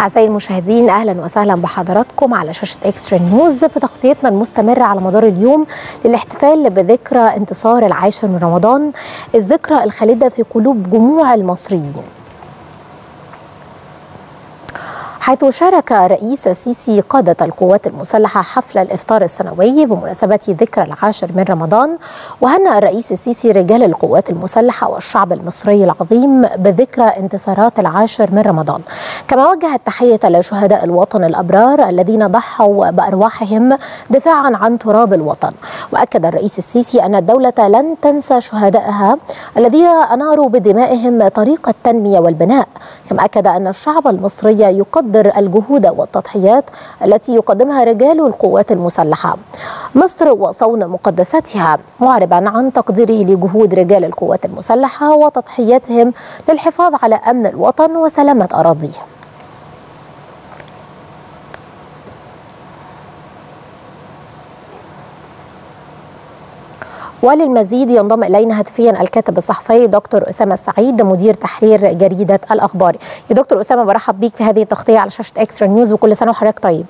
أعزائي المشاهدين أهلا وسهلا بحضراتكم على شاشة إكسترا نيوز في تغطيتنا المستمرة على مدار اليوم للاحتفال بذكرى انتصار العاشر من رمضان الذكرى الخالدة في قلوب جموع المصريين. حيث شارك رئيس السيسي قادة القوات المسلحة حفل الإفطار السنوي بمناسبة ذكرى العاشر من رمضان وهنأ الرئيس السيسي رجال القوات المسلحة والشعب المصري العظيم بذكرى انتصارات العاشر من رمضان. كما وجه التحية لشهداء الوطن الأبرار الذين ضحوا بأرواحهم دفاعا عن تراب الوطن. وأكد الرئيس السيسي أن الدولة لن تنسى شهدائها الذين أناروا بدمائهم طريق التنمية والبناء. كما أكد أن الشعب المصري يقدر يقدر الجهود والتضحيات التي يقدمها رجال القوات المسلحة. مصر وصون مقدساتها معربا عن تقديره لجهود رجال القوات المسلحة وتضحياتهم للحفاظ على أمن الوطن وسلامة أراضيه. وللمزيد ينضم إلينا هاتفيا الكاتب الصحفي دكتور أسامة السعيد مدير تحرير جريدة الأخبار. يا دكتور أسامة برحب بيك في هذه التغطية على شاشة إكسترا نيوز وكل سنة وحضرتك طيب.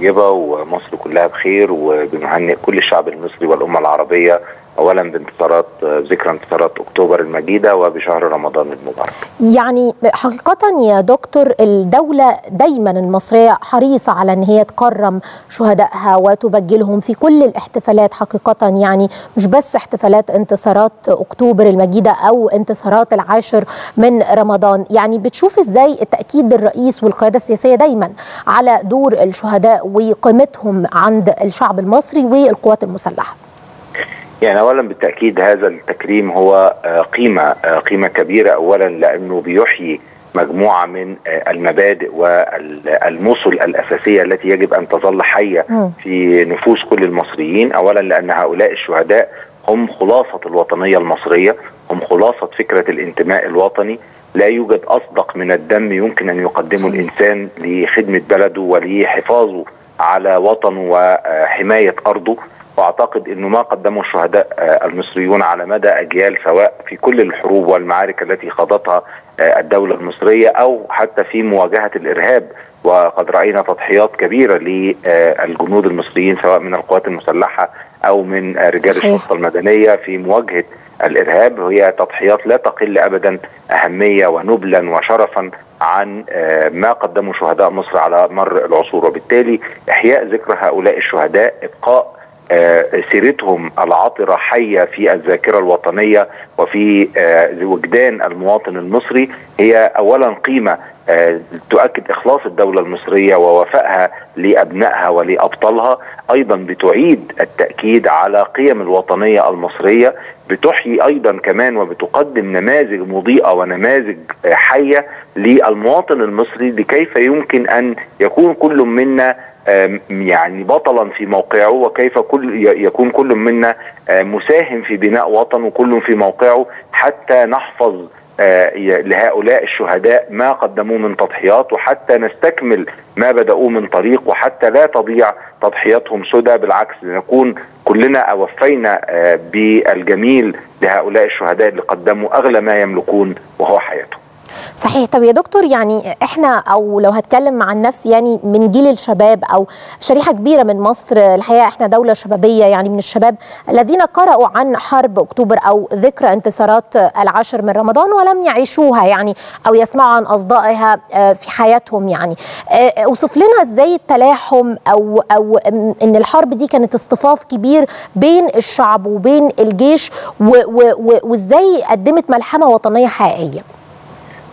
طيبة ومصر كلها بخير وبنهنئ كل الشعب المصري والأمة العربية اولا بانتصارات ذكرى انتصارات أكتوبر المجيدة وبشهر رمضان المبارك. يعني حقيقة يا دكتور الدولة دايما المصرية حريصة على إن هي تكرم شهدائها وتبجلهم في كل الاحتفالات حقيقة يعني مش بس احتفالات انتصارات أكتوبر المجيدة أو انتصارات العاشر من رمضان، يعني بتشوف إزاي تاكيد الرئيس والقيادة السياسية دايما على دور الشهداء وقيمتهم عند الشعب المصري والقوات المسلحة. يعني اولا بالتأكيد هذا التكريم هو قيمة قيمة كبيرة اولا لأنه بيحيي مجموعة من المبادئ والمثل الأساسية التي يجب أن تظل حية في نفوس كل المصريين اولا لأن هؤلاء الشهداء هم خلاصة الوطنية المصرية هم خلاصة فكرة الانتماء الوطني. لا يوجد أصدق من الدم يمكن أن يقدمه الإنسان لخدمة بلده ولحفاظه على وطنه وحماية أرضه. واعتقد انه ما قدمه الشهداء المصريون على مدى اجيال سواء في كل الحروب والمعارك التي خاضتها الدولة المصرية أو حتى في مواجهة الارهاب. وقد رأينا تضحيات كبيرة للجنود المصريين سواء من القوات المسلحة أو من رجال. الشرطة المدنية في مواجهة الارهاب. هي تضحيات لا تقل ابدا اهمية ونبلا وشرفا عن ما قدمه شهداء مصر على مر العصور. وبالتالي إحياء ذكر هؤلاء الشهداء إبقاء سيرتهم العاطرة حية في الذاكرة الوطنية وفي وجدان المواطن المصري. هي أولا قيمة تؤكد إخلاص الدولة المصرية ووفائها لأبنائها ولأبطالها. أيضا بتعيد التأكيد على قيم الوطنية المصرية. بتحيي أيضا كمان وبتقدم نماذج مضيئة ونماذج حية للمواطن المصري لكيف يمكن أن يكون كل منا يعني بطلا في موقعه وكيف كل يكون كل منا مساهم في بناء وطن وكل في موقعه حتى نحفظ لهؤلاء الشهداء ما قدموه من تضحيات وحتى نستكمل ما بدأوه من طريق وحتى لا تضيع تضحياتهم سدى بالعكس نكون كلنا أوفينا بالجميل لهؤلاء الشهداء اللي قدموا أغلى ما يملكون وهو حياتهم. صحيح. طب يا دكتور يعني إحنا أو لو هتكلم عن نفسي يعني من جيل الشباب أو شريحة كبيرة من مصر الحقيقة إحنا دولة شبابية يعني من الشباب الذين قرأوا عن حرب أكتوبر أو ذكرى انتصارات العاشر من رمضان ولم يعيشوها يعني أو يسمعوا عن أصدائها في حياتهم يعني. أوصف لنا إزاي التلاحم أو أو إن الحرب دي كانت اصطفاف كبير بين الشعب وبين الجيش وإزاي قدمت ملحمة وطنية حقيقية؟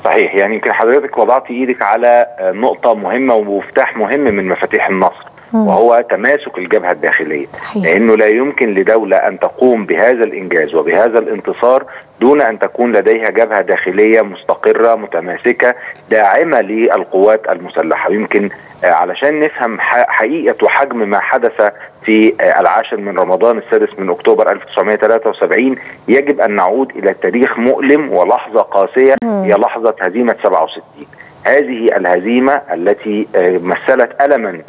صحيح. يعني يمكن حضرتك وضعتي إيدك على نقطة مهمة ومفتاح مهم من مفاتيح النصر. وهو تماسك الجبهة الداخلية. صحيح. لأنه لا يمكن لدولة أن تقوم بهذا الإنجاز وبهذا الانتصار دون أن تكون لديها جبهة داخلية مستقرة متماسكة داعمة للقوات المسلحة. ويمكن علشان نفهم حقيقة وحجم ما حدث في العاشر من رمضان السادس من أكتوبر 1973 يجب أن نعود إلى تاريخ مؤلم ولحظة قاسية هي لحظة هزيمة 67 هذه الهزيمة التي مثلت ألما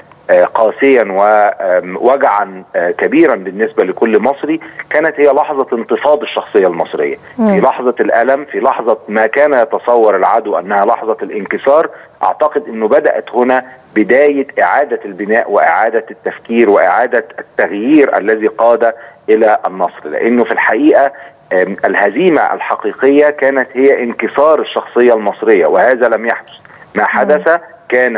قاسيا ووجعا كبيرا بالنسبة لكل مصري كانت هي لحظة انتفاض الشخصية المصرية. في لحظة الألم في لحظة ما كان يتصور العدو أنها لحظة الانكسار أعتقد إنه بدأت هنا بداية إعادة البناء وإعادة التفكير وإعادة التغيير الذي قاد إلى النصر. لأنه في الحقيقة الهزيمة الحقيقية كانت هي انكسار الشخصية المصرية وهذا لم يحدث. ما حدث كان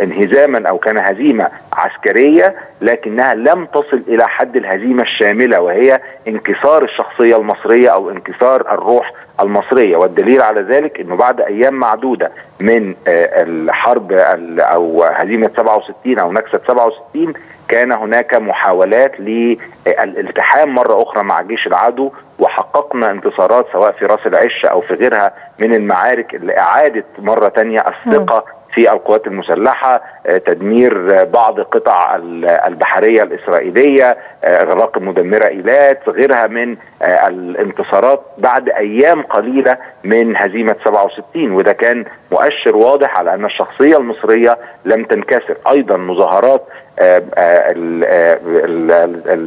انهزاما أو كان هزيمة عسكرية لكنها لم تصل إلى حد الهزيمة الشاملة وهي انكسار الشخصية المصرية أو انكسار الروح المصرية. والدليل على ذلك إنه بعد أيام معدودة من الحرب أو هزيمة 67 أو نكسة 67 كان هناك محاولات للالتحام مرة أخرى مع جيش العدو وحققنا انتصارات سواء في راس العش أو في غيرها من المعارك اللي اعادت مرة ثانية الثقة في القوات المسلحة تدمير بعض قطع البحرية الإسرائيلية اغراق المدمره إيلات غيرها من الانتصارات بعد أيام قليلة من هزيمة 67 وده كان مؤشر واضح على أن الشخصية المصرية لم تنكسر. أيضا مظاهرات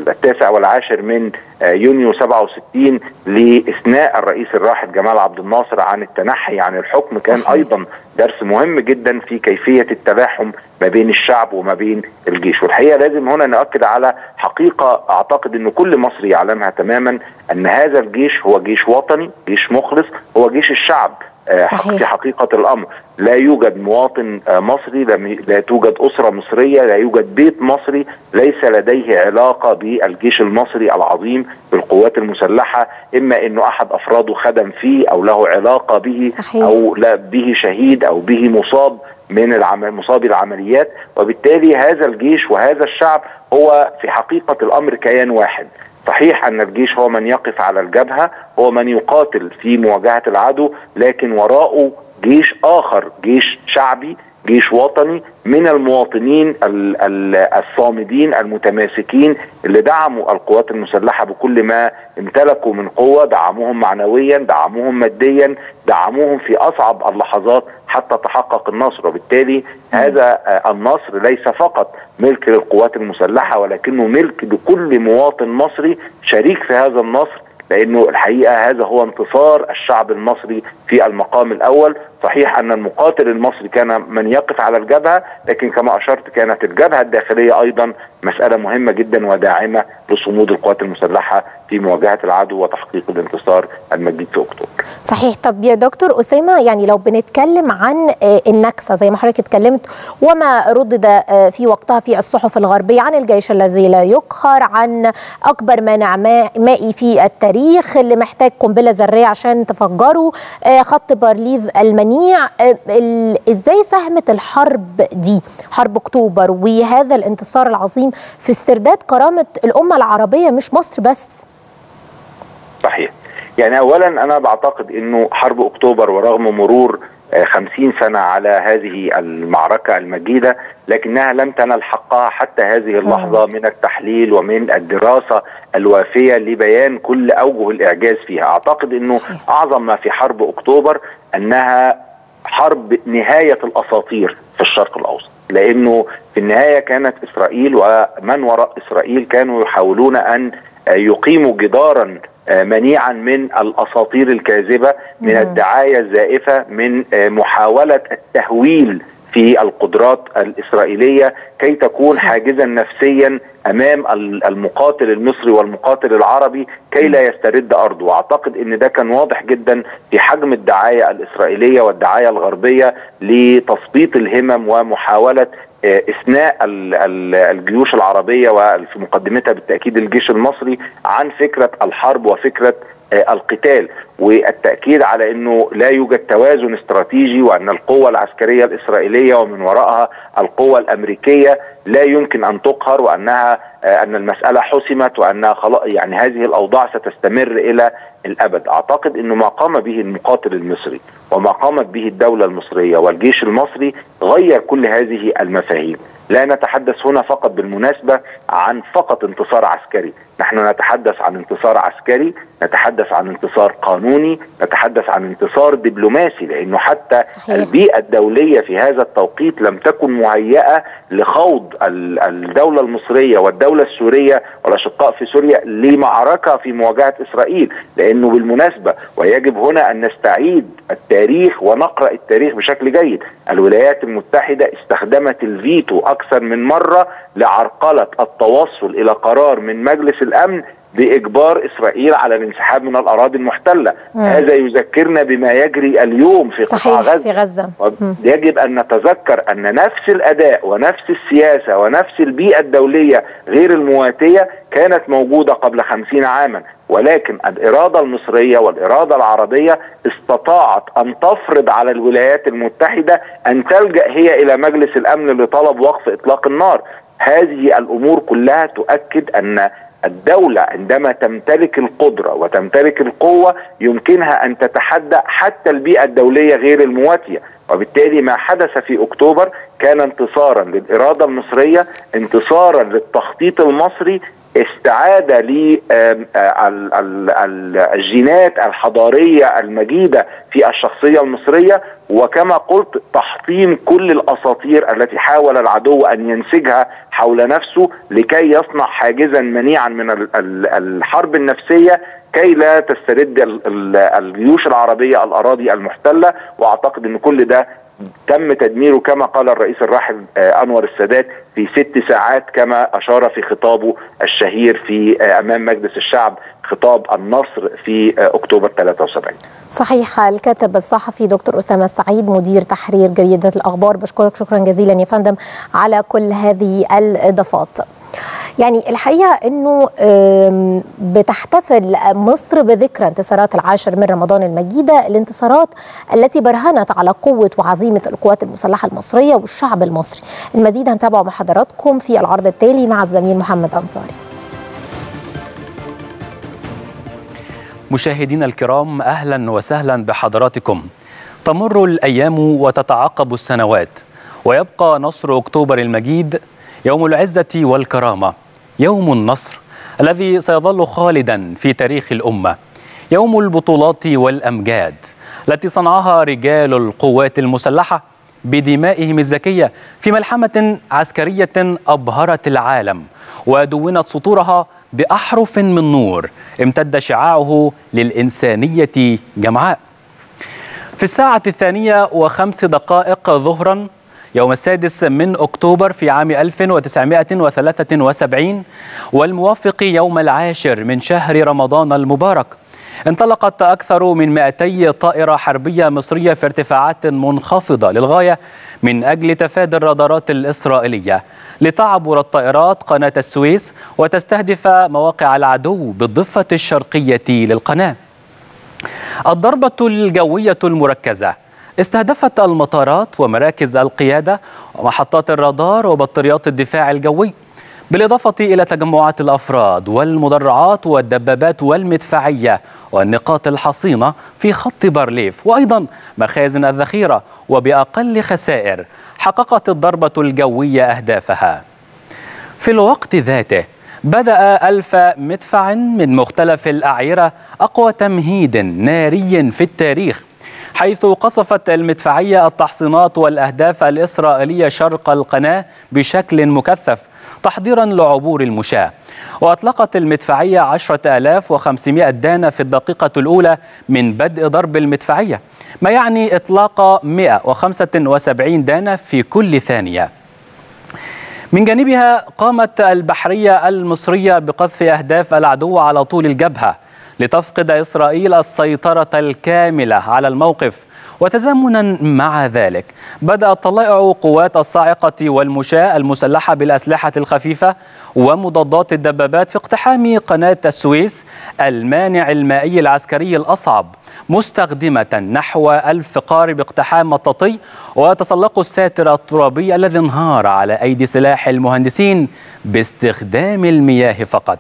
التاسع والعاشر من يونيو 67 لإثناء الرئيس الراحل جمال عبد الناصر عن التنحي عن الحكم. كان. أيضا درس مهم جدا في كيفية التلاحم ما بين الشعب وما بين الجيش. والحقيقة لازم هنا ناكد على حقيقة أعتقد إن كل مصري يعلمها تماما أن هذا الجيش هو جيش وطني جيش مخلص هو جيش الشعب. صحيح. في حقيقة الأمر لا يوجد مواطن مصري لا توجد أسرة مصرية لا يوجد بيت مصري ليس لديه علاقة بالجيش المصري العظيم بالقوات المسلحة إما أنه أحد أفراده خدم فيه أو له علاقة به صحيح. أو لا به شهيد أو به مصاب من العمل مصابي العمليات وبالتالي هذا الجيش وهذا الشعب هو في حقيقة الأمر كيان واحد صحيح أن الجيش هو من يقف على الجبهة هو من يقاتل في مواجهة العدو لكن وراءه جيش آخر جيش شعبي جيش وطني من المواطنين الصامدين المتماسكين اللي دعموا القوات المسلحة بكل ما امتلكوا من قوة دعموهم معنويا دعموهم ماديا دعموهم في أصعب اللحظات حتى تحقق النصر. وبالتالي هذا النصر ليس فقط ملك للقوات المسلحة ولكنه ملك لكل مواطن مصري شريك في هذا النصر لأنه الحقيقة هذا هو انتصار الشعب المصري في المقام الأول. صحيح أن المقاتل المصري كان من يقف على الجبهة لكن كما أشرت كانت الجبهة الداخلية أيضا مسألة مهمة جدا وداعمة لصمود القوات المسلحة في مواجهة العدو وتحقيق الانتصار المجيد في أكتوبر. صحيح طب يا دكتور أسامة يعني لو بنتكلم عن النكسة زي ما حضرتك اتكلمت وما ردد في وقتها في الصحف الغربية عن الجيش الذي لا يقهر عن أكبر مانع مائي في التاريخ اللي محتاج قنبلة ذرية عشان تفجره خط بارليف المنيع إزاي ساهمت الحرب دي؟ حرب أكتوبر وهذا الانتصار العظيم في استرداد كرامة الأمة العربية مش مصر بس. صحيح. يعني اولا أنا بعتقد إنه حرب أكتوبر ورغم مرور خمسين سنة على هذه المعركة المجيدة لكنها لم تنل حقها حتى هذه اللحظة من التحليل ومن الدراسة الوافية لبيان كل أوجه الإعجاز فيها. أعتقد أنه أعظم ما في حرب أكتوبر أنها حرب نهاية الأساطير في الشرق الأوسط لأنه في النهاية كانت إسرائيل ومن وراء إسرائيل كانوا يحاولون أن يقيموا جدارا منيعا من الأساطير الكاذبة من الدعاية الزائفة من محاولة التهويل في القدرات الإسرائيلية كي تكون حاجزا نفسيا أمام المقاتل المصري والمقاتل العربي كي لا يسترد أرضه. واعتقد إن ده كان واضح جدا في حجم الدعاية الإسرائيلية والدعاية الغربية لتثبيط الهمم ومحاولة إثناء الجيوش العربية وفي مقدمتها بالتأكيد الجيش المصري عن فكرة الحرب وفكرة القتال والتأكيد على إنه لا يوجد توازن استراتيجي وأن القوة العسكرية الإسرائيلية ومن وراءها القوة الأمريكية لا يمكن أن تقهر وأنها أن المسألة حسمت وأنها خلاص يعني هذه الأوضاع ستستمر إلى الأبد. أعتقد إنه ما قام به المقاتل المصري وما قامت به الدولة المصرية والجيش المصري غير كل هذه المفاهيم. لا نتحدث هنا فقط بالمناسبة عن فقط انتصار عسكري. نحن نتحدث عن انتصار عسكري نتحدث عن انتصار قانوني نتحدث عن انتصار دبلوماسي لأنه حتى صحيح. البيئة الدولية في هذا التوقيت لم تكن مهيئة لخوض ال- الدولة المصرية والدولة السورية والأشقاء في سوريا لمعركة في مواجهة إسرائيل لأنه بالمناسبة ويجب هنا أن نستعيد التاريخ ونقرأ التاريخ بشكل جيد الولايات المتحدة استخدمت الفيتو أكثر من مرة لعرقلة التوصل إلى قرار من مجلس الأمن باجبار إسرائيل على الانسحاب من الأراضي المحتلة. مم. هذا يذكرنا بما يجري اليوم في قطاع غزة. في غزة. مم. يجب أن نتذكر أن نفس الأداء ونفس السياسة ونفس البيئة الدولية غير المواتية كانت موجودة قبل خمسين عاما. ولكن الإرادة المصرية والإرادة العربية استطاعت أن تفرض على الولايات المتحدة أن تلجأ هي إلى مجلس الأمن لطلب وقف إطلاق النار. هذه الأمور كلها تؤكد أن الدولة عندما تمتلك القدرة وتمتلك القوة يمكنها أن تتحدى حتى البيئة الدولية غير المواتية. وبالتالي ما حدث في أكتوبر كان انتصارا للإرادة المصرية انتصارا للتخطيط المصري استعادة للجينات الحضارية المجيدة في الشخصية المصرية وكما قلت تحطيم كل الأساطير التي حاول العدو أن ينسجها حول نفسه لكي يصنع حاجزا منيعا من ال- ال- الحرب النفسية كي لا تسترد ال- ال- الجيوش العربية الأراضي المحتلة. وأعتقد أن كل ده تم تدميره كما قال الرئيس الراحل آه، أنور السادات في ست ساعات كما أشار في خطابه الشهير في آه، أمام مجلس الشعب خطاب النصر في آه، أكتوبر 73 صحيح الكاتب الصحفي دكتور أسامة السعيد مدير تحرير جريدة الأخبار بشكرك شكرا جزيلا يا فندم على كل هذه الإضافات. يعني الحقيقة أنه آم، بتحتفل مصر بذكرى انتصارات العاشر من رمضان المجيدة الانتصارات التي برهنت على قوة وعزيمة القوات المسلحة المصرية والشعب المصري. المزيد هنتابعه مع حضراتكم في العرض التالي مع الزميل محمد أنصاري. مشاهدينا الكرام أهلا وسهلا بحضراتكم. تمر الأيام وتتعاقب السنوات ويبقى نصر أكتوبر المجيد يوم العزة والكرامة يوم النصر الذي سيظل خالدا في تاريخ الأمة يوم البطولات والأمجاد التي صنعها رجال القوات المسلحة بدمائهم الزكية في ملحمة عسكرية أبهرت العالم ودونت سطورها بأحرف من نور امتد شعاعه للإنسانية جمعاء. في الساعة الثانية وخمس دقائق ظهرا يوم السادس من أكتوبر في عام 1973 والموافق يوم العاشر من شهر رمضان المبارك. انطلقت أكثر من 200 طائرة حربية مصرية في ارتفاعات منخفضة للغاية من أجل تفادي الرادارات الإسرائيلية. لتعبر الطائرات قناة السويس وتستهدف مواقع العدو بالضفة الشرقية للقناة. الضربة الجوية المركزة استهدفت المطارات ومراكز القيادة ومحطات الرادار وبطاريات الدفاع الجوي بالإضافة إلى تجمعات الأفراد والمدرعات والدبابات والمدفعية والنقاط الحصينة في خط بارليف وأيضا مخازن الذخيرة وبأقل خسائر حققت الضربة الجوية أهدافها. في الوقت ذاته بدأ ألف مدفع من مختلف الأعيرة أقوى تمهيد ناري في التاريخ حيث قصفت المدفعية التحصينات والأهداف الإسرائيلية شرق القناة بشكل مكثف تحضيرا لعبور المشاة. وأطلقت المدفعية 10500 دانة في الدقيقة الأولى من بدء ضرب المدفعية ما يعني إطلاق 175 دانة في كل ثانية. من جانبها قامت البحرية المصرية بقذف أهداف العدو على طول الجبهة لتفقد إسرائيل السيطرة الكاملة على الموقف. وتزامنا مع ذلك بدأت طلائع قوات الصاعقة والمشاة المسلحة بالأسلحة الخفيفة ومضادات الدبابات في اقتحام قناة السويس المانع المائي العسكري الأصعب مستخدمة نحو ألف قارب اقتحام مطاطي وتسلقوا الساتر الترابي الذي انهار على أيدي سلاح المهندسين باستخدام المياه فقط.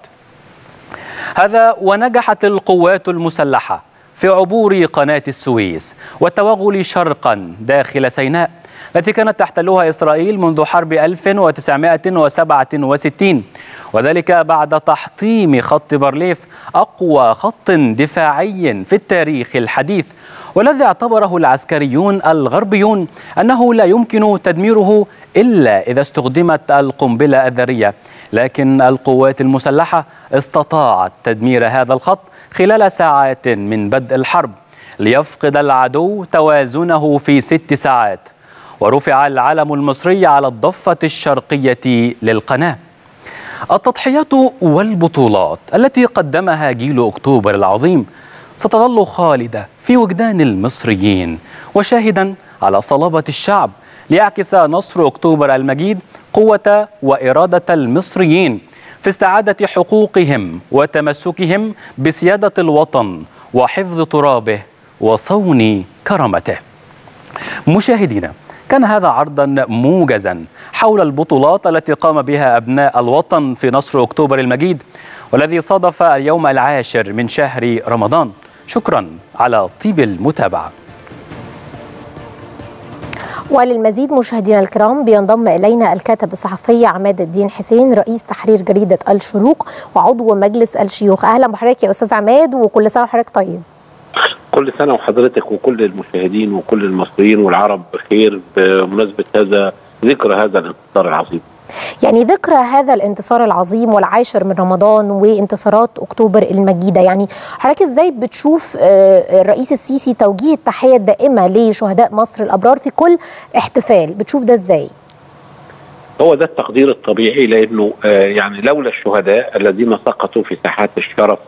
هذا ونجحت القوات المسلحة في عبور قناة السويس والتوغل شرقا داخل سيناء التي كانت تحتلها إسرائيل منذ حرب 1967 وذلك بعد تحطيم خط بارليف أقوى خط دفاعي في التاريخ الحديث والذي اعتبره العسكريون الغربيون أنه لا يمكن تدميره إلا إذا استخدمت القنبلة الذرية. لكن القوات المسلحة استطاعت تدمير هذا الخط خلال ساعات من بدء الحرب ليفقد العدو توازنه في ست ساعات. ورفع العلم المصري على الضفة الشرقية للقناة. التضحيات والبطولات التي قدمها جيل أكتوبر العظيم ستظل خالدة في وجدان المصريين. وشاهدا على صلابة الشعب ليعكس نصر أكتوبر المجيد قوة وإرادة المصريين في استعادة حقوقهم وتمسكهم بسيادة الوطن وحفظ ترابه وصون كرامته. مشاهدينا كان هذا عرضا موجزا حول البطولات التي قام بها أبناء الوطن في نصر أكتوبر المجيد والذي صادف اليوم العاشر من شهر رمضان. شكرا على طيب المتابعة. وللمزيد مشاهدينا الكرام بينضم إلينا الكاتب الصحفي عماد الدين حسين رئيس تحرير جريدة الشروق وعضو مجلس الشيوخ. أهلا بحضرتك يا أستاذ عماد وكل سنة وحضرتك طيب. كل سنة وحضرتك وكل المشاهدين وكل المصريين والعرب بخير بمناسبة هذا ذكرى هذا الانتصار العظيم. يعني ذكرى هذا الانتصار العظيم والعاشر من رمضان وانتصارات أكتوبر المجيدة. يعني حضرتك إزاي بتشوف الرئيس السيسي توجيه التحية الدائمة لشهداء مصر الأبرار في كل احتفال؟ بتشوف ده إزاي؟ هو ده التقدير الطبيعي لأنه يعني لولا الشهداء الذين سقطوا في ساحات الشرف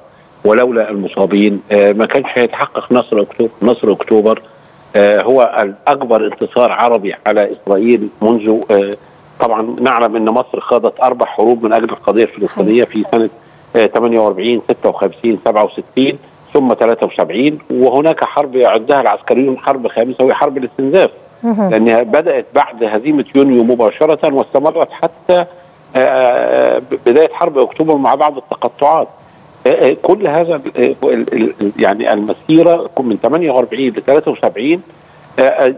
ولولا المصابين ما كانش هيتحقق نصر اكتوبر نصر أكتوبر. هو الأكبر انتصار عربي على إسرائيل منذ طبعا نعلم إن مصر خاضت أربع حروب من أجل القضية الفلسطينية في سنة 48 56 67 ثم 73 وهناك حرب يعدها العسكريون حرب خامسة وهي حرب الاستنزاف لأنها بدأت بعد هزيمة يونيو مباشرة واستمرت حتى بداية حرب أكتوبر مع بعض التقطعات. كل هذا يعني المسيرة من 48 ل 73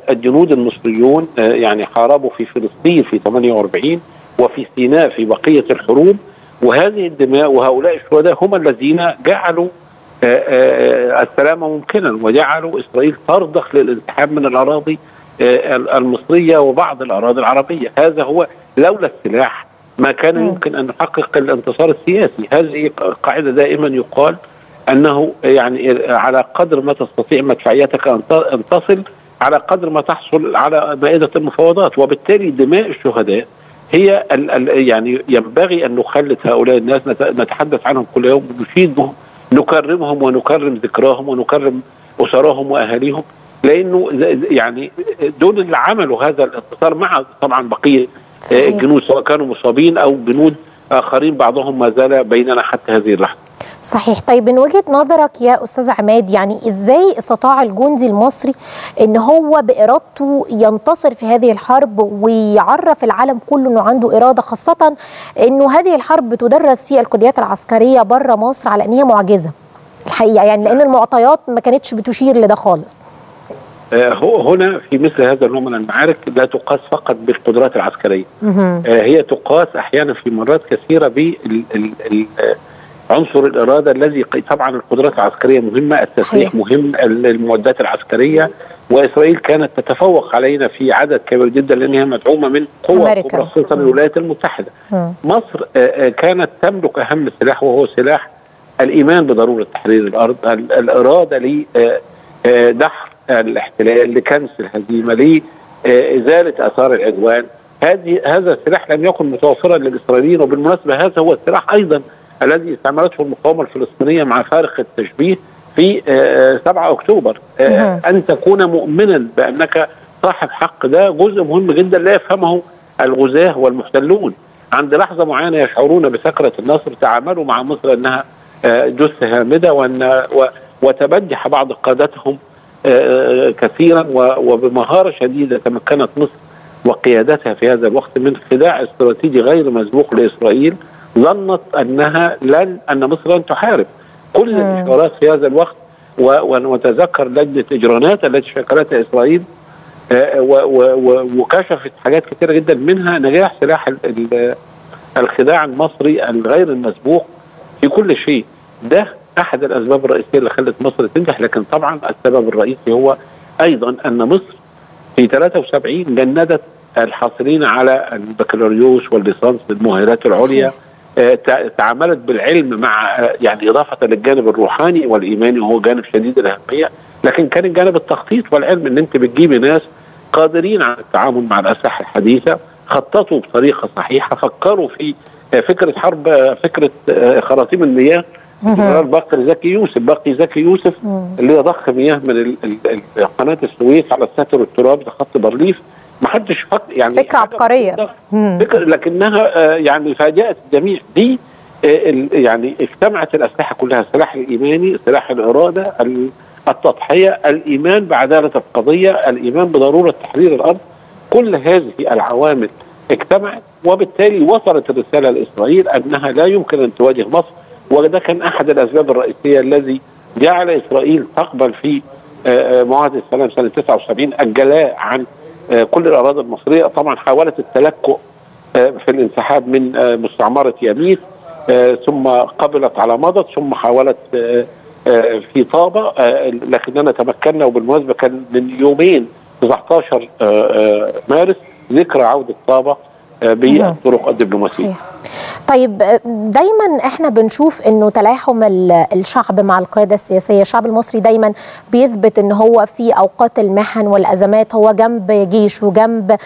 الجنود المصريون يعني حاربوا في فلسطين في 48 وفي سيناء في بقية الحروب. وهذه الدماء وهؤلاء الشهداء هم الذين جعلوا السلام ممكنا وجعلوا إسرائيل ترضخ للانسحاب من الأراضي المصرية وبعض الأراضي العربية، هذا هو لولا السلاح ما كان يمكن أن نحقق الانتصار السياسي، هذه قاعدة دائما يقال أنه يعني على قدر ما تستطيع مدفعيتك أن تصل على قدر ما تحصل على مائدة المفاوضات. وبالتالي دماء الشهداء هي ال ال يعني ينبغي أن نخلد هؤلاء الناس نتحدث عنهم كل يوم ونشيد بهم نكرمهم ونكرم ذكراهم ونكرم أسرهم وأهاليهم لأنه يعني دول اللي عملوا هذا الانتصار مع طبعا بقية صحيح. الجنود سواء كانوا مصابين أو جنود آخرين بعضهم ما زال بيننا حتى هذه اللحظة. صحيح. طيب من وجهة نظرك يا أستاذ عماد يعني إزاي استطاع الجندي المصري إن هو بإرادته ينتصر في هذه الحرب ويعرف العالم كله إنه عنده إرادة خاصة إنه هذه الحرب بتدرس في الكليات العسكرية بره مصر على إن هي معجزة؟ الحقيقة يعني لأن المعطيات ما كانتش بتشير لده خالص. هنا في مثل هذا النوع من المعارك لا تقاس فقط بالقدرات العسكرية. هي تقاس أحيانا في مرات كثيرة بال عنصر الإرادة الذي طبعا القدرات العسكرية مهمة، التسليح مهم، المعدات العسكرية. وإسرائيل كانت تتفوق علينا في عدد كبير جدا لأنها مدعومة من قوه كبرى خصوصا الولايات المتحدة. م. مصر كانت تملك أهم سلاح وهو سلاح الإيمان بضرورة تحرير الأرض، الإرادة لدحر الاحتلال، لكنس الهزيمة، لإزالة آثار العدوان. هذه هذا السلاح لم يكن متوفرا للإسرائيليين وبالمناسبة هذا هو السلاح أيضا الذي استعملته المقاومة الفلسطينية مع فارق التشبيه في 7 أكتوبر. أن تكون مؤمنا بأنك صاحب حق. ده جزء مهم جدا لا يفهمه الغزاة والمحتلون. عند لحظة معينة يشعرون بسكره النصر تعاملوا مع مصر أنها جثة هامدة وأن وتبجح بعض قادتهم كثيرا وبمهارة شديدة تمكنت مصر وقيادتها في هذا الوقت من خداع استراتيجي غير مسبوق لإسرائيل ظنت أنها لن أن مصر لن تحارب. كل الاشارات في هذا الوقت ونتذكر لجنة إجرانات التي شكلتها إسرائيل وكشفت حاجات كثيره جدا منها نجاح سلاح الخداع المصري الغير المسبوق في كل شيء. ده أحد الأسباب الرئيسية اللي خلت مصر تنجح لكن طبعا السبب الرئيسي هو أيضا أن مصر في 73 جندت الحاصلين على البكالوريوس والليسانس بالمؤهلات العليا. آه تعاملت بالعلم مع آه يعني إضافة للجانب الروحاني والإيماني وهو جانب شديد الأهمية. لكن كان الجانب التخطيط والعلم إن أنت بتجيبي ناس قادرين على التعامل مع الأسلحة الحديثة خططوا بطريقة صحيحة فكروا في آه فكرة حرب فكرة خراطيم المياه جنرال بكر زكي يوسف. بكر زكي يوسف اللي ضخ مياه من قناة السويس على الساتر والتراب لخط بارليف ما حدش فكر يعني فكرة عبقرية. فكرة لكنها آه يعني فاجأت الجميع. دي آه يعني اجتمعت الأسلحة كلها. السلاح الإيماني سلاح الإرادة التضحية الإيمان بعدالة القضية الإيمان بضرورة تحرير الأرض. كل هذه العوامل اجتمعت وبالتالي وصلت الرسالة لإسرائيل أنها لا يمكن أن تواجه مصر وده كان أحد الأسباب الرئيسية الذي جعل إسرائيل تقبل في معاهدة السلام سنة 79 الجلاء عن كل الأراضي المصرية. طبعا حاولت التلكؤ في الانسحاب من مستعمرة يميس ثم قبلت على مضض ثم حاولت في طابة لكننا تمكنا وبالمناسبة كان من يومين 19 مارس ذكرى عودة طابة بالطرق الدبلوماسية. طيب دايما إحنا بنشوف إنه تلاحم الشعب مع القيادة السياسية، الشعب المصري دايما بيثبت إن هو في أوقات المحن والأزمات هو جنب جيش وجنب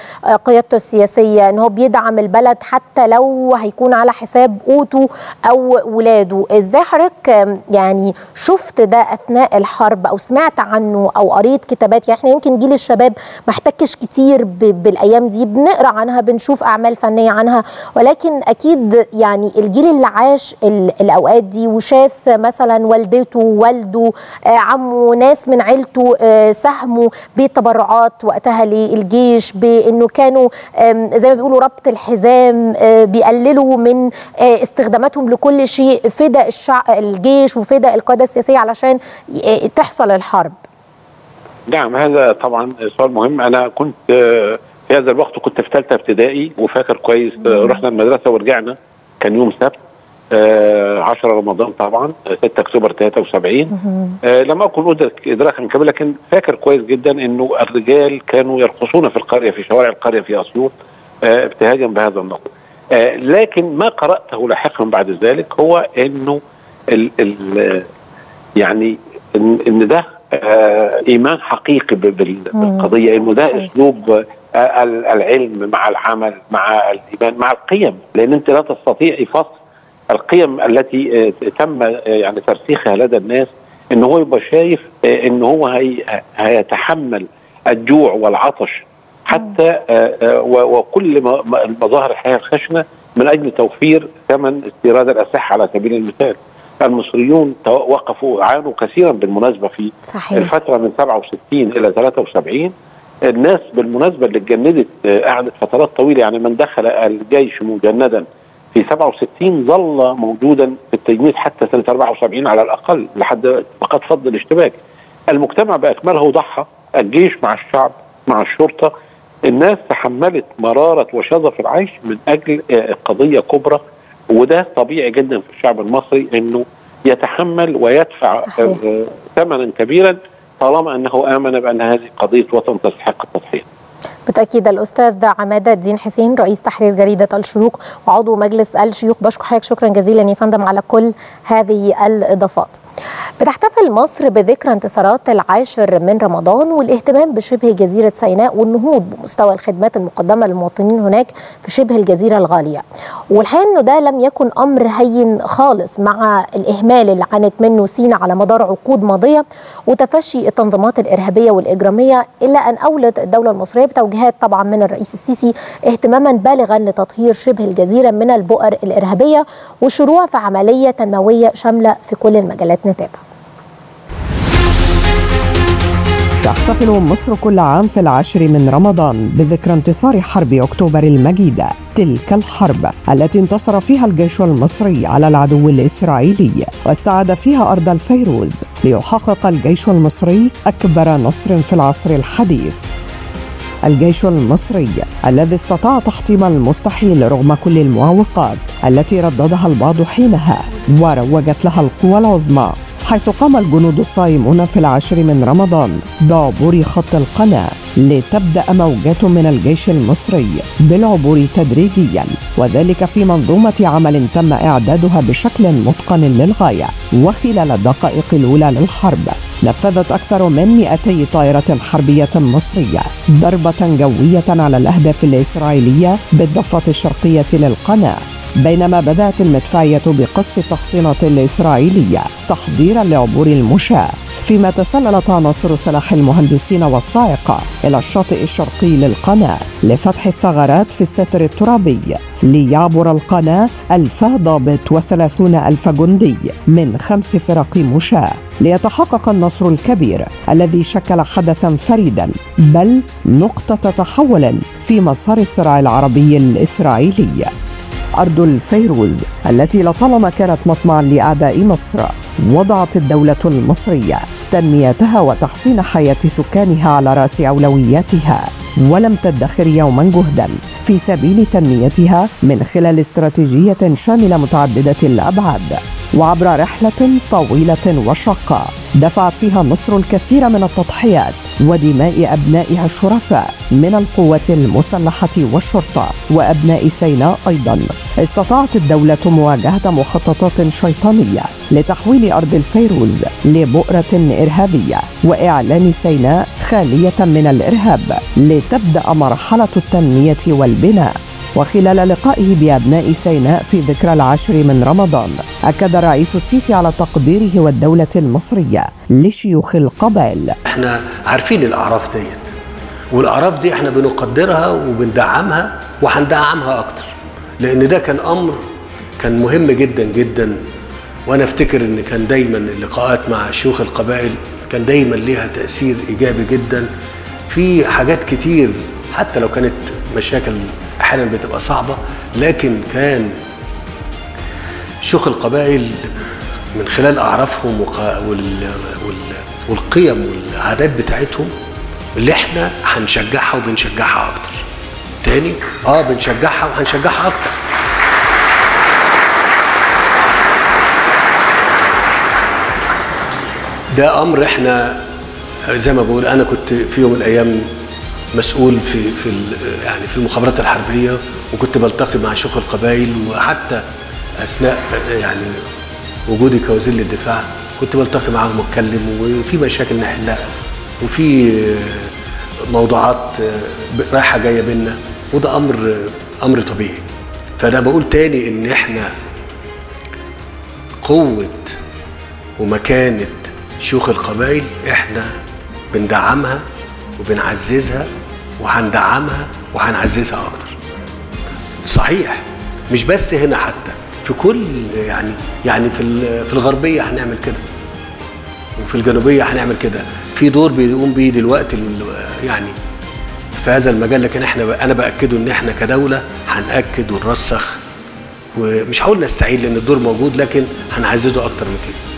قيادته السياسية، إن هو بيدعم البلد حتى لو هيكون على حساب قوته أو ولاده، إزاي حضرتك يعني شفت ده أثناء الحرب أو سمعت عنه أو قريت كتابات؟ يعني إحنا يمكن جيل الشباب ما احتكش كتير بالأيام دي بنقرأ عنها بنشوف أعمال فنيه عنها. ولكن أكيد يعني الجيل اللي عاش الأوقات دي وشاف مثلا والدته ووالده عمه ناس من عيلته ساهموا بالتبرعات وقتها للجيش بأنه كانوا زي ما بيقولوا ربط الحزام بيقللوا من استخداماتهم لكل شيء فدا الشعب الجيش وفدا القيادة السياسية علشان تحصل الحرب. نعم هذا طبعا سؤال مهم. أنا كنت في هذا الوقت كنت في ثالثة ابتدائي وفاكر كويس. رحنا المدرسة ورجعنا. كان يوم سبت آه 10 رمضان طبعا 6 أكتوبر 73 آه لم أكن أدرك ادراكا كاملا لكن فاكر كويس جدا إنه الرجال كانوا يرقصون في القرية في شوارع القرية في أسيوط آه ابتهاجا بهذا النقد. آه لكن ما قرأته لاحقا بعد ذلك هو إنه ال ال يعني ان, ده آه إيمان حقيقي بالقضية إنه ده أسلوب العلم مع العمل مع الإيمان مع القيم لأن أنت لا تستطيعي فصل القيم التي تم يعني ترسيخها لدى الناس إن هو يبقى شايف إن هو هي هيتحمل الجوع والعطش حتى وكل مظاهر الحياة الخشنة من أجل توفير ثمن استيراد الأسلحة على سبيل المثال المصريون وقفوا عانوا كثيرا بالمناسبة في صحيح. الفترة من 67 إلى 73 الناس بالمناسبة اللي اتجندت قعدت فترات طويلة يعني من دخل الجيش مجندا في 67 ظل موجودا في التجنيد حتى سنة 74 على الأقل لحد فقد فض الاشتباك. المجتمع بأكمله ضحى الجيش مع الشعب مع الشرطة الناس تحملت مرارة وشظف العيش من أجل قضية كبرى وده طبيعي جدا في الشعب المصري إنه يتحمل ويدفع صحيح. ثمنا كبيرا طالما أنه آمن بأن هذه قضية وطن تستحق التضحية. بالتاكيد الأستاذ عمادة الدين حسين رئيس تحرير جريدة الشروق وعضو مجلس الشيوخ. بشكر حضرتك. شكرا جزيلا يا فندم على كل هذه الإضافات. بتحتفل مصر بذكرى انتصارات العاشر من رمضان والاهتمام بشبه جزيرة سيناء والنهوض بمستوى الخدمات المقدمة للمواطنين هناك في شبه الجزيرة الغالية. والحقيقة أنه ده لم يكن أمر هين خالص مع الإهمال اللي عانت منه سينا على مدار عقود ماضية وتفشي التنظيمات الإرهابية والإجرامية إلا أن أولت الدولة المصرية بتوجيهات طبعا من الرئيس السيسي اهتماما بالغا لتطهير شبه الجزيرة من البؤر الإرهابية والشروع في عملية تنموية شاملة في كل المجالات. نتابع. تحتفل مصر كل عام في العاشر من رمضان بذكرى انتصار حرب أكتوبر المجيدة تلك الحرب التي انتصر فيها الجيش المصري على العدو الإسرائيلي واستعاد فيها أرض الفيروز ليحقق الجيش المصري أكبر نصر في العصر الحديث. الجيش المصري الذي استطاع تحطيم المستحيل رغم كل المعوقات التي رددها البعض حينها وروجت لها القوى العظمى. حيث قام الجنود الصائمون في العاشر من رمضان بعبور خط القناة لتبدأ موجات من الجيش المصري بالعبور تدريجيا وذلك في منظومة عمل تم إعدادها بشكل متقن للغاية. وخلال الدقائق الأولى للحرب نفذت أكثر من 200 طائرة حربية مصرية ضربة جوية على الأهداف الإسرائيلية بالضفة الشرقية للقناة. بينما بدأت المدفعية بقصف التحصينات الإسرائيلية تحضيرا لعبور المشاة فيما تسللت عناصر سلاح المهندسين والصاعقة إلى الشاطئ الشرقي للقناة لفتح الثغرات في الستر الترابي ليعبر القناة ألف ضابط وثلاثون ألف جندي من خمس فرق مشاة. ليتحقق النصر الكبير الذي شكل حدثا فريدا بل نقطة تحول في مسار الصراع العربي الإسرائيلي. أرض الفيروز التي لطالما كانت مطمعا لأعداء مصر وضعت الدولة المصرية تنميتها وتحسين حياة سكانها على رأس أولوياتها. ولم تدخر يوما جهدا في سبيل تنميتها من خلال استراتيجية شاملة متعددة الأبعاد. وعبر رحلة طويلة وشاقة دفعت فيها مصر الكثير من التضحيات ودماء أبنائها الشرفاء من القوات المسلحة والشرطة وأبناء سيناء أيضا. استطاعت الدولة مواجهة مخططات شيطانية لتحويل أرض الفيروز لبؤرة إرهابية وإعلان سيناء خالية من الإرهاب لتبدأ مرحلة التنمية والبناء. وخلال لقائه بأبناء سيناء في ذكرى العاشر من رمضان أكد الرئيس السيسي على تقديره والدولة المصرية لشيوخ القبائل. إحنا عارفين الأعراف ديت والأعراف دي إحنا بنقدرها وبندعمها وهندعمها أكتر لأن ده كان أمر كان مهم جدا جدا وأنا أفتكر إن كان دايما اللقاءات مع شيوخ القبائل كان دايما ليها تأثير إيجابي جدا في حاجات كتير حتى لو كانت مشاكل أحيانا بتبقى صعبة لكن كان شيوخ القبائل من خلال أعرافهم والقيم والعادات بتاعتهم اللي إحنا هنشجعها وبنشجعها أكتر. تاني؟ آه بنشجعها وهنشجعها أكتر. ده أمر إحنا زي ما بقول أنا كنت في يوم من الأيام مسؤول في في يعني في المخابرات الحربية وكنت بلتقي مع شيوخ القبائل وحتى أثناء يعني وجودي كوزير للدفاع كنت بلتقي معاهم وأتكلم وفي مشاكل نحلها وفي موضوعات رايحة جاية بينا وده أمر أمر طبيعي. فأنا بقول تاني إن إحنا قوة ومكانة شيوخ القبائل إحنا بندعمها وبنعززها وهندعمها وهنعززها أكتر. صحيح مش بس هنا حتى في كل يعني يعني في في الغربية هنعمل كده. وفي الجنوبية هنعمل كده. في دور بيقوم بيه دلوقتي يعني في هذا المجال لكن إحنا أنا بأكده إن إحنا كدولة هنأكد ونرسخ. ومش هقول نستعيد لأن الدور موجود لكن هنعززه أكتر من كده.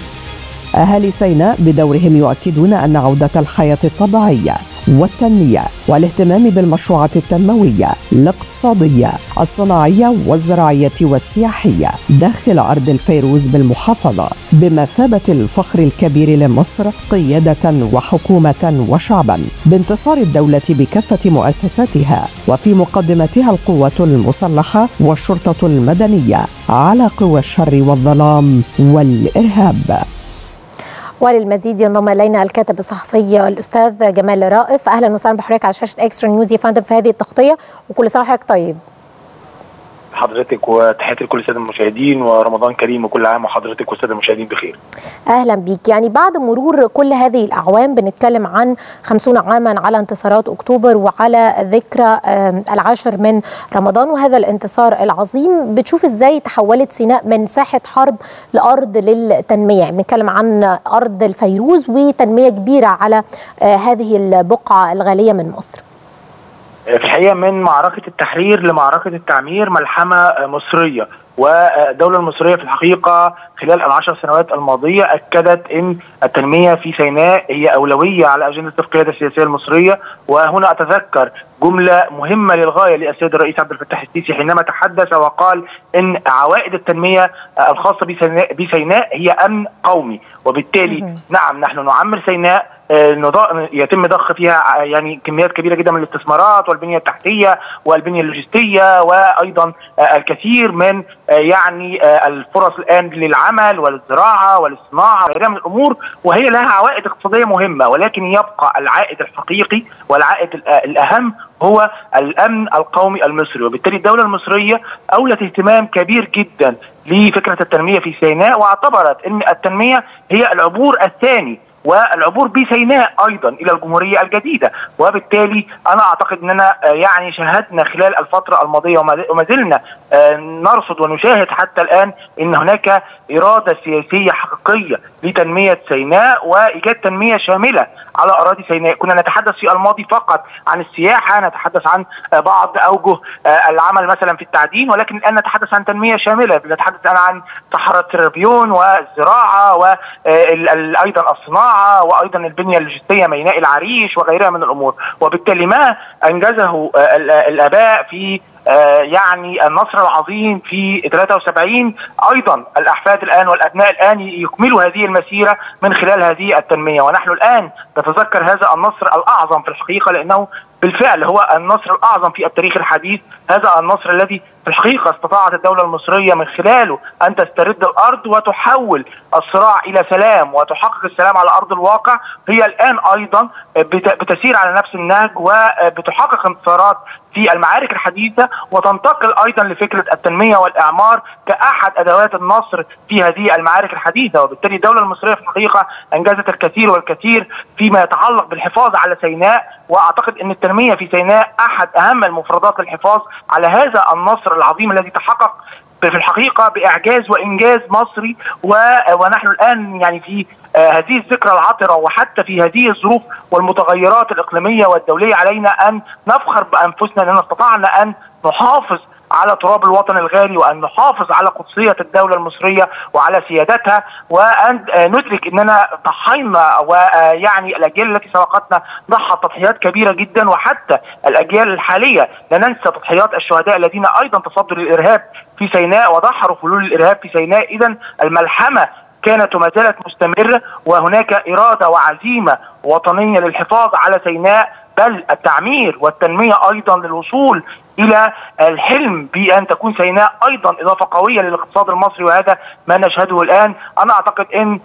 أهالي سيناء بدورهم يؤكدون أن عودة الحياة الطبيعية والتنمية والاهتمام بالمشروعات التنموية الاقتصادية الصناعية والزراعية والسياحية داخل أرض الفيروز بالمحافظة بمثابة الفخر الكبير لمصر قيادة وحكومة وشعبا بانتصار الدولة بكافة مؤسساتها وفي مقدمتها القوة المسلحة والشرطة المدنية على قوى الشر والظلام والإرهاب. وللمزيد ينضم إلينا الكاتب الصحفي الأستاذ جمال رائف. أهلا وسهلا بحضرتك على شاشة اكسترا نيوز يا فندم في هذه التغطية وكل سنه وحضرتك طيب. حضرتك وتحياتي لكل السادة المشاهدين ورمضان كريم وكل عام وحضرتك والسادة المشاهدين بخير. أهلا بيك يعني بعد مرور كل هذه الأعوام بنتكلم عن 50 عاما على انتصارات أكتوبر وعلى ذكرى العاشر من رمضان وهذا الانتصار العظيم بتشوف إزاي تحولت سيناء من ساحة حرب لأرض للتنمية يعني بنتكلم عن أرض الفيروز وتنمية كبيرة على هذه البقعة الغالية من مصر. في الحقيقة من معركة التحرير لمعركة التعمير ملحمة مصرية. والدولة المصرية في الحقيقة خلال العشر سنوات الماضية أكدت إن التنمية في سيناء هي أولوية على أجندة القيادة السياسية المصرية. وهنا أتذكر جملة مهمة للغاية للسيد الرئيس عبد الفتاح السيسي حينما تحدث وقال إن عوائد التنمية الخاصة بسيناء, هي أمن قومي. وبالتالي نعم نحن نعمر سيناء يتم ضخ فيها يعني كميات كبيرة جدا من الاستثمارات والبنية التحتية والبنية اللوجستية وأيضا الكثير من يعني الفرص الآن للعمل وللزراعه وللصناعه وغيرها من الأمور وهي لها عوائد اقتصادية مهمة ولكن يبقى العائد الحقيقي والعائد الأهم هو الأمن القومي المصري وبالتالي الدولة المصرية أولت اهتمام كبير جدا لفكرة التنمية في سيناء واعتبرت إن التنمية هي العبور الثاني والعبور بسيناء أيضا إلى الجمهورية الجديدة. وبالتالي أنا أعتقد إننا يعني شاهدنا خلال الفترة الماضية وما زلنا نرصد ونشاهد حتى الآن إن هناك إرادة سياسية حقيقية لتنمية سيناء وإيجاد تنمية شاملة على أراضي سيناء، كنا نتحدث في الماضي فقط عن السياحة، نتحدث عن بعض أوجه العمل مثلا في التعدين، ولكن الآن نتحدث عن تنمية شاملة، نتحدث عن صحراء تربيون والزراعة وأيضا الصناعة وأيضا البنية اللوجستية ميناء العريش وغيرها من الأمور، وبالتالي ما أنجزه الآباء في آه يعني النصر العظيم في 73 أيضا الأحفاد الآن والأبناء الآن يكملوا هذه المسيرة من خلال هذه التنمية. ونحن الآن نتذكر هذا النصر الأعظم في الحقيقة لأنه بالفعل هو النصر الأعظم في التاريخ الحديث. هذا النصر الذي في الحقيقة استطاعت الدولة المصرية من خلاله أن تسترد الأرض وتحول الصراع إلى سلام وتحقق السلام على أرض الواقع. هي الآن أيضا بتسير على نفس النهج وبتحقق انتصارات في المعارك الحديثة وتنتقل أيضا لفكرة التنمية والإعمار كأحد أدوات النصر في هذه المعارك الحديثة. وبالتالي الدولة المصرية في الحقيقة أنجزت الكثير والكثير فيما يتعلق بالحفاظ على سيناء وأعتقد إن التنمية في سيناء أحد أهم المفردات للحفاظ على هذا النصر العظيم الذي تحقق في الحقيقة بإعجاز وإنجاز مصري ونحن الآن يعني في هذه الذكرى العطرة وحتى في هذه الظروف والمتغيرات الإقليمية والدولية علينا أن نفخر بأنفسنا لأن استطعنا أن نحافظ على تراب الوطن الغالي وأن نحافظ على قدسية الدولة المصرية وعلى سيادتها وأن ندرك إننا ضحينا ويعني الأجيال التي سبقتنا ضحت تضحيات كبيرة جدا وحتى الأجيال الحالية لا ننسى تضحيات الشهداء الذين أيضا تصدوا للإرهاب في سيناء ودحروا فلول الإرهاب في سيناء. اذا الملحمة كانت وما زالت مستمرة وهناك إرادة وعزيمة وطنية للحفاظ على سيناء بل التعمير والتنمية أيضا للوصول إلى الحلم بأن تكون سيناء أيضا إضافة قوية للاقتصاد المصري وهذا ما نشهده الآن. أنا أعتقد إن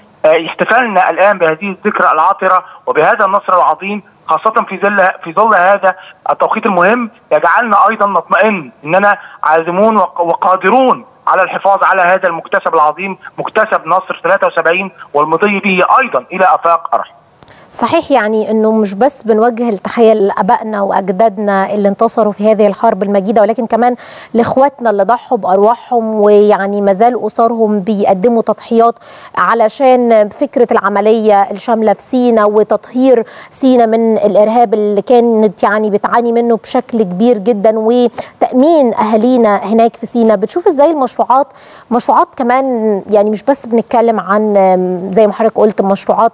احتفالنا الآن بهذه الذكرى العاطرة وبهذا النصر العظيم خاصة في ظل في ظل هذا التوقيت المهم. يجعلنا أيضا نطمئن أننا عازمون وقادرون على الحفاظ على هذا المكتسب العظيم مكتسب نصر 73 والمضي به أيضا إلى آفاق أرحم صحيح يعني إنه مش بس بنوجه التحيه لآبائنا وأجدادنا اللي انتصروا في هذه الحرب المجيدة ولكن كمان لإخواتنا اللي ضحوا بأرواحهم ويعني ما زال أسرهم بيقدموا تضحيات علشان فكرة العملية الشاملة في سينا وتطهير سينا من الإرهاب اللي كانت يعني بتعاني منه بشكل كبير جدا وتأمين أهالينا هناك في سينا. بتشوف إزاي المشروعات مشروعات كمان يعني مش بس بنتكلم عن زي ما حضرتك قلت مشروعات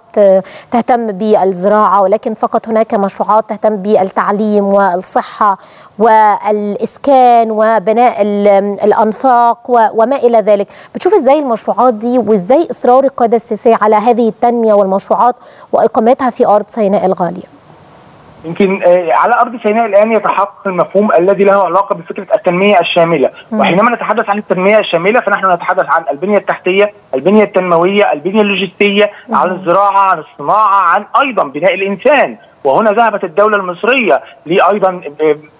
تهتم بالزراعة ولكن فقط هناك مشروعات تهتم بالتعليم والصحة والإسكان وبناء الأنفاق وما إلى ذلك. بتشوف إزاي المشروعات دي وإزاي إصرار القيادة السياسية على هذه التنمية والمشروعات وإقامتها في أرض سيناء الغالية؟ يمكن على أرض سيناء الآن يتحقق المفهوم الذي له علاقة بفكرة التنمية الشاملة،. وحينما نتحدث عن التنمية الشاملة فنحن نتحدث عن البنية التحتية، البنية التنموية، البنية اللوجستية،. عن الزراعة، عن الصناعة، عن أيضا بناء الإنسان، وهنا ذهبت الدولة المصرية لأيضا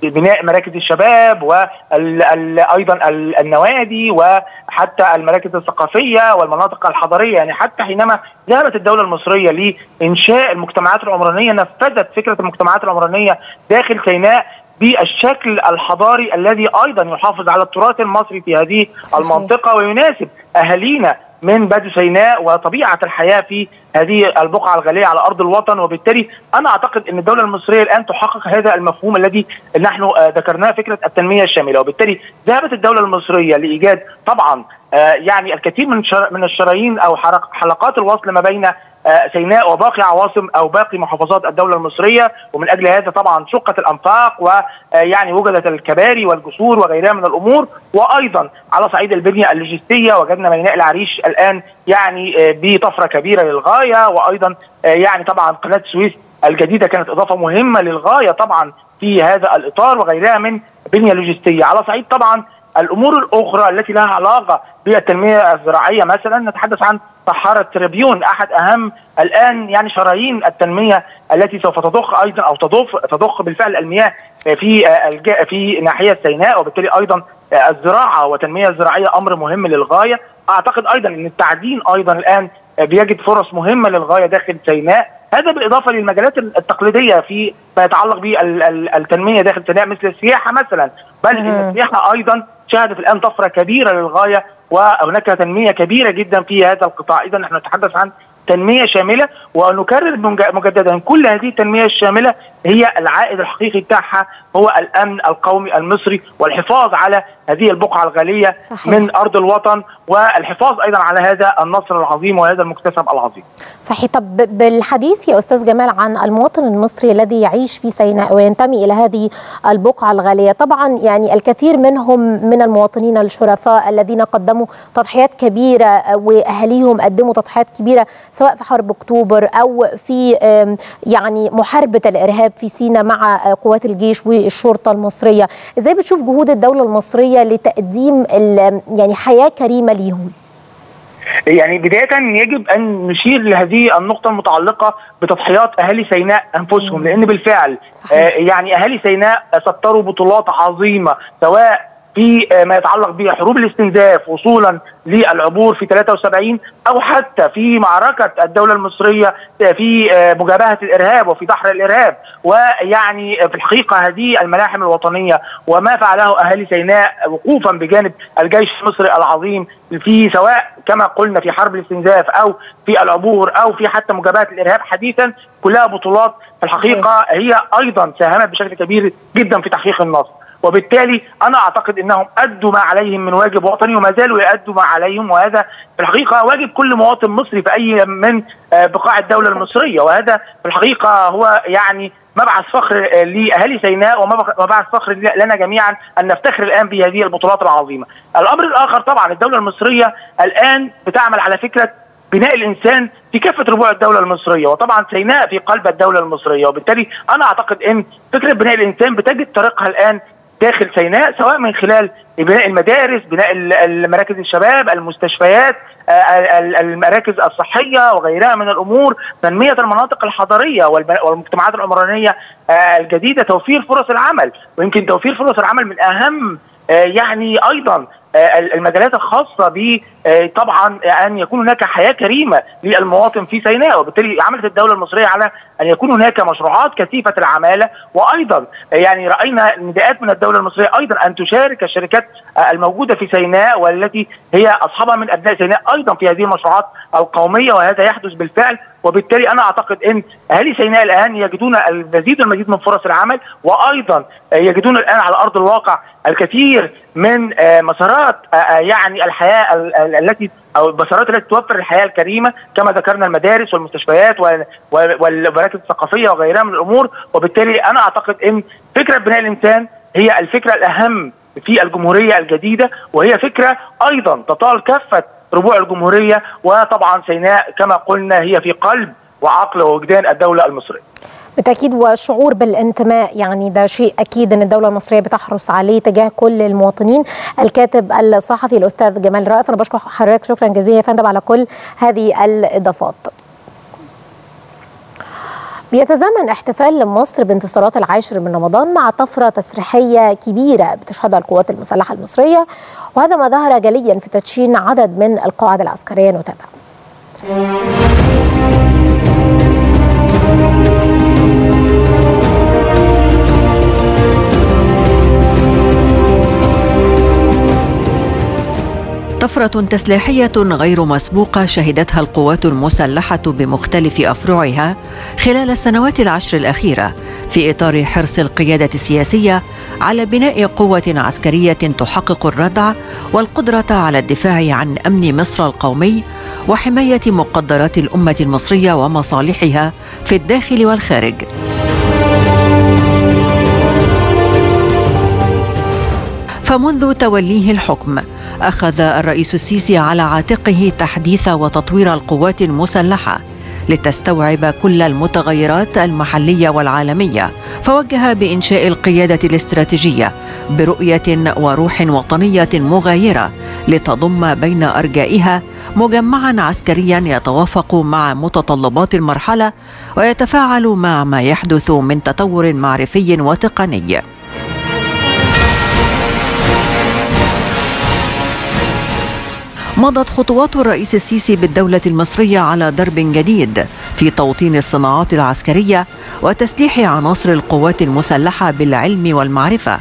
بناء مراكز الشباب وأيضا النوادي وحتى المراكز الثقافية والمناطق الحضرية يعني حتى حينما ذهبت الدولة المصرية لإنشاء المجتمعات العمرانية نفذت فكرة المجتمعات العمرانية داخل سيناء بالشكل الحضاري الذي أيضا يحافظ على التراث المصري في هذه. المنطقة ويناسب أهالينا من بدو سيناء وطبيعة الحياة في هذه البقعة الغالية على أرض الوطن. وبالتالي أنا أعتقد إن الدولة المصرية الآن تحقق هذا المفهوم الذي نحن ذكرناه فكرة التنمية الشاملة. وبالتالي ذهبت الدولة المصرية لإيجاد طبعا يعني الكثير من من الشرايين أو حلقات الوصل ما بين سيناء وباقي عواصم أو باقي محافظات الدولة المصرية. ومن أجل هذا طبعا شقت الأنفاق ويعني وجدت الكباري والجسور وغيرها من الأمور. وأيضا على صعيد البنية اللوجستية وجدنا ميناء العريش الآن يعني بطفرة كبيرة للغاية. وأيضا يعني طبعا قناة السويس الجديدة كانت إضافة مهمة للغاية طبعا في هذا الإطار وغيرها من بنية لوجستية. على صعيد طبعا الأمور الأخرى التي لها علاقة بالتنمية الزراعية مثلا نتحدث عن صحارة تريبيون أحد أهم الآن يعني شرايين التنمية التي سوف تضخ أيضا أو تضخ تضخ بالفعل المياه في في ناحية سيناء وبالتالي أيضا الزراعة والتنميه الزراعية أمر مهم للغاية. أعتقد أيضا إن التعدين أيضا الآن بيجد فرص مهمة للغاية داخل سيناء. هذا بالإضافة للمجالات التقليدية في ما يتعلق بالتنميه داخل سيناء مثل السياحة مثلا. بل إن السياحة أيضا شهدت الآن طفرة كبيرة للغاية وهناك تنمية كبيرة جدا في هذا القطاع. اذا نحن نتحدث عن تنمية شاملة ونكرر مجددا كل هذه التنمية الشاملة هي العائد الحقيقي بتاعها هو الأمن القومي المصري والحفاظ على هذه البقعة الغالية صحيح. من أرض الوطن والحفاظ أيضا على هذا النصر العظيم وهذا المكتسب العظيم. صحيح طب بالحديث يا أستاذ جمال عن المواطن المصري الذي يعيش في سيناء وينتمي إلى هذه البقعة الغالية، طبعا يعني الكثير منهم من المواطنين الشرفاء الذين قدموا تضحيات كبيرة وأهاليهم قدموا تضحيات كبيرة سواء في حرب أكتوبر أو في يعني محاربة الإرهاب في سيناء مع قوات الجيش والشرطة المصرية، إزاي بتشوف جهود الدولة المصرية لتقديم يعني حياة كريمة ليهم؟ يعني بداية يجب أن نشير لهذه النقطة المتعلقة بتضحيات أهالي سيناء أنفسهم لأن بالفعل آه يعني أهالي سيناء سطروا بطولات عظيمة سواء في ما يتعلق بحروب الاستنزاف وصولا للعبور في 73 أو حتى في معركة الدولة المصرية في مجابهة الإرهاب وفي دحر الإرهاب. ويعني في الحقيقة هذه الملاحم الوطنية وما فعله أهالي سيناء وقوفا بجانب الجيش المصري العظيم في سواء كما قلنا في حرب الاستنزاف أو في العبور أو في حتى مجابهة الإرهاب حديثا كلها بطولات. في الحقيقة هي أيضا ساهمت بشكل كبير جدا في تحقيق النصر. وبالتالي أنا أعتقد إنهم أدوا ما عليهم من واجب وطني وما زالوا يأدوا ما عليهم وهذا في الحقيقة واجب كل مواطن مصري في أي من بقاع الدولة المصرية وهذا في الحقيقة هو يعني مبعث فخر لأهالي سيناء ومبعث فخر لنا جميعا أن نفتخر الآن بهذه البطولات العظيمة. الأمر الآخر طبعا الدولة المصرية الآن بتعمل على فكرة بناء الإنسان في كافة ربوع الدولة المصرية وطبعا سيناء في قلب الدولة المصرية وبالتالي أنا أعتقد إن فكرة بناء الإنسان بتجد طريقها الآن داخل سيناء سواء من خلال بناء المدارس بناء المراكز الشباب المستشفيات المراكز الصحية وغيرها من الأمور تنمية المناطق الحضرية والمجتمعات العمرانيه الجديدة توفير فرص العمل. ويمكن توفير فرص العمل من أهم يعني أيضا المجالات الخاصة ب طبعا أن يكون هناك حياة كريمة للمواطن في سيناء وبالتالي عملت الدولة المصرية على أن يكون هناك مشروعات كثيفة العمالة. وأيضا يعني رأينا نداءات من الدولة المصرية أيضا أن تشارك الشركات الموجودة في سيناء والتي هي أصحابها من أبناء سيناء أيضا في هذه المشروعات القومية وهذا يحدث بالفعل. وبالتالي أنا أعتقد إن أهالي سيناء الآن يجدون المزيد والمزيد من فرص العمل وأيضا يجدون الآن على أرض الواقع الكثير من مسارات يعني الحياة التي أو المسارات التي توفر الحياة الكريمة كما ذكرنا المدارس والمستشفيات والمراكز الثقافية وغيرها من الأمور وبالتالي أنا أعتقد إن فكرة بناء الإنسان هي الفكرة الأهم في الجمهورية الجديدة وهي فكرة أيضا تطال كافة ربوع الجمهورية وطبعا سيناء كما قلنا هي في قلب وعقل ووجدان الدولة المصرية. بالتأكيد وشعور بالانتماء يعني ده شيء أكيد إن الدولة المصرية بتحرص عليه تجاه كل المواطنين. الكاتب الصحفي الأستاذ جمال رائف أنا بشكر حضرتك شكرا جزيلا يا فندم على كل هذه الإضافات. بيتزامن احتفال مصر بانتصارات العاشر من رمضان مع طفرة تسريحية كبيرة بتشهدها القوات المسلحة المصرية وهذا ما ظهر جليا في تدشين عدد من القواعد العسكرية نتابع طفرة تسليحية غير مسبوقة شهدتها القوات المسلحة بمختلف أفرعها خلال السنوات العشر الأخيرة في إطار حرص القيادة السياسية على بناء قوة عسكرية تحقق الردع والقدرة على الدفاع عن أمن مصر القومي وحماية مقدرات الأمة المصرية ومصالحها في الداخل والخارج. فمنذ توليه الحكم أخذ الرئيس السيسي على عاتقه تحديث وتطوير القوات المسلحة لتستوعب كل المتغيرات المحلية والعالمية فوجه بإنشاء القيادة الاستراتيجية برؤية وروح وطنية مغايرة لتضم بين أرجائها مجمعا عسكريا يتوافق مع متطلبات المرحلة ويتفاعل مع ما يحدث من تطور معرفي وتقني. مضت خطوات الرئيس السيسي بالدولة المصرية على درب جديد في توطين الصناعات العسكرية وتسليح عناصر القوات المسلحة بالعلم والمعرفة.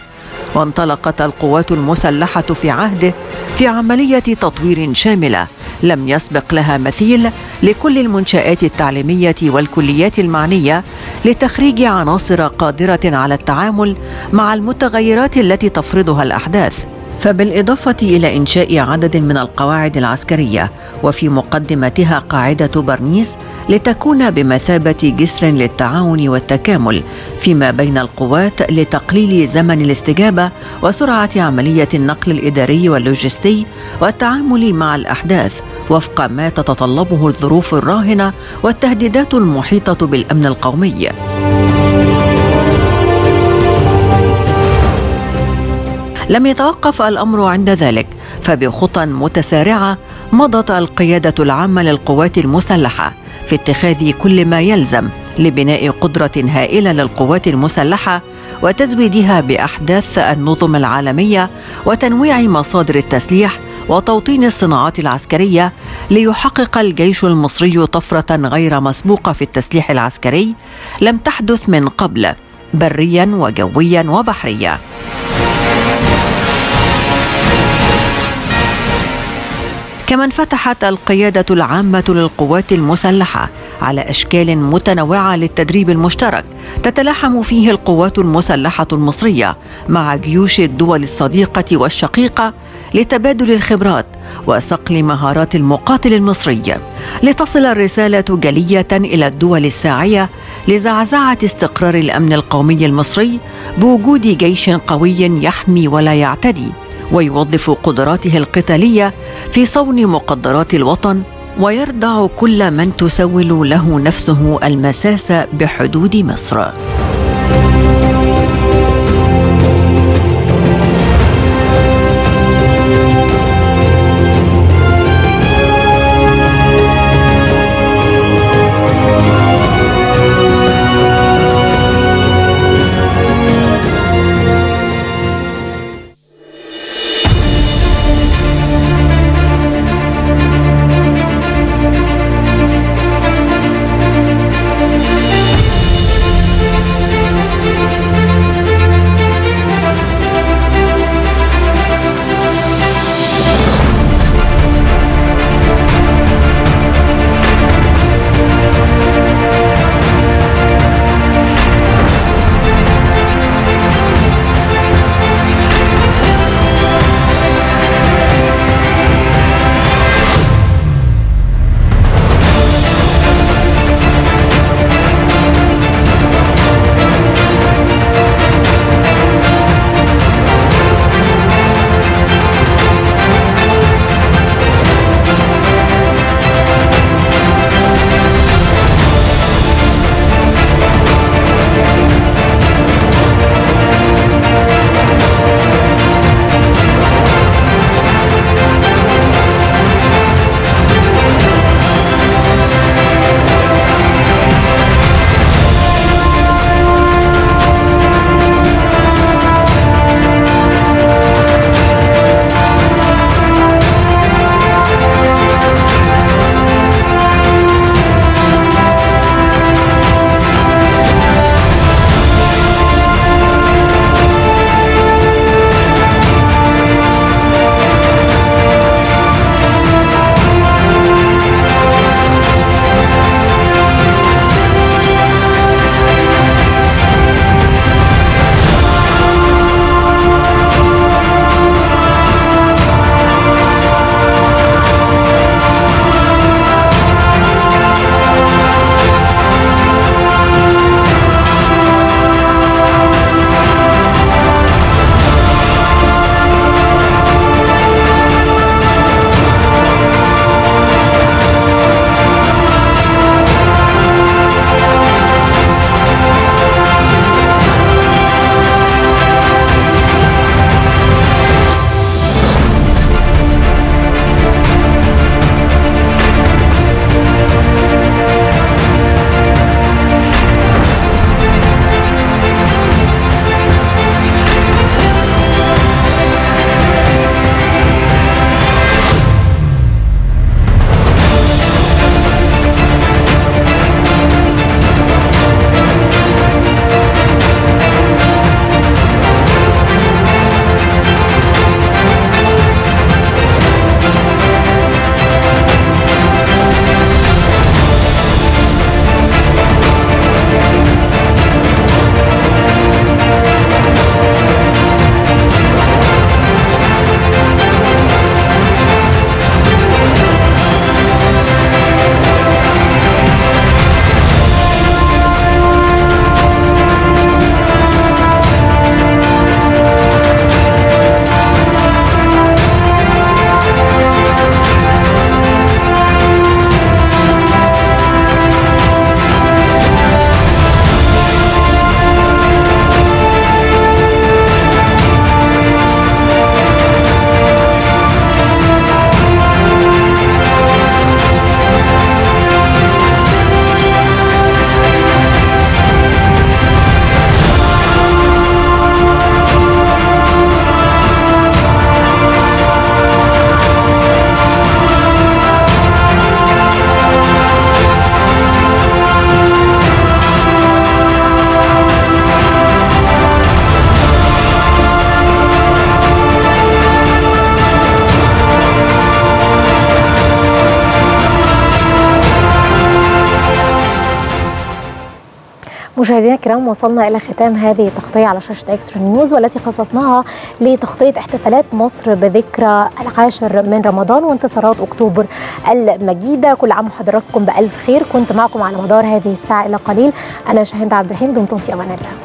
وانطلقت القوات المسلحة في عهده في عملية تطوير شاملة لم يسبق لها مثيل لكل المنشآت التعليمية والكليات المعنية لتخريج عناصر قادرة على التعامل مع المتغيرات التي تفرضها الأحداث. فبالإضافة إلى إنشاء عدد من القواعد العسكرية وفي مقدمتها قاعدة برنيس لتكون بمثابة جسر للتعاون والتكامل فيما بين القوات لتقليل زمن الاستجابة وسرعة عملية النقل الإداري واللوجستي والتعامل مع الأحداث وفق ما تتطلبه الظروف الراهنة والتهديدات المحيطة بالأمن القومي. لم يتوقف الأمر عند ذلك فبخطى متسارعة مضت القيادة العامة للقوات المسلحة في اتخاذ كل ما يلزم لبناء قدرة هائلة للقوات المسلحة وتزويدها بأحداث النظم العالمية وتنويع مصادر التسليح وتوطين الصناعات العسكرية ليحقق الجيش المصري طفرة غير مسبوقة في التسليح العسكري لم تحدث من قبل بريا وجويا وبحريا. كما انفتحت القيادة العامة للقوات المسلحة على أشكال متنوعة للتدريب المشترك تتلاحم فيه القوات المسلحة المصرية مع جيوش الدول الصديقة والشقيقة لتبادل الخبرات وصقل مهارات المقاتل المصري لتصل الرسالة جلية إلى الدول الساعية لزعزعة استقرار الأمن القومي المصري بوجود جيش قوي يحمي ولا يعتدي. ويوظف قدراته القتالية في صون مقدرات الوطن ويردع كل من تسول له نفسه المساس بحدود مصر. الكرام وصلنا إلى ختام هذه التغطية على شاشة إكسترا نيوز والتي خصصناها لتغطية احتفالات مصر بذكرى العاشر من رمضان وانتصارات أكتوبر المجيدة. كل عام وحضراتكم بألف خير. كنت معكم على مدار هذه الساعة إلى قليل. أنا شاهين عبد الرحيم. دمتم في أمان الله.